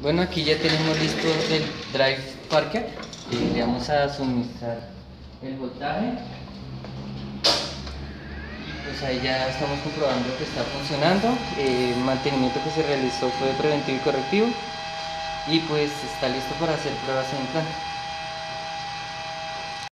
Bueno, aquí ya tenemos listo el Drive Parker. y le vamos a suministrar el voltaje. Pues ahí ya estamos comprobando que está funcionando. El mantenimiento que se realizó fue preventivo y correctivo. Y pues está listo para hacer pruebas en planta.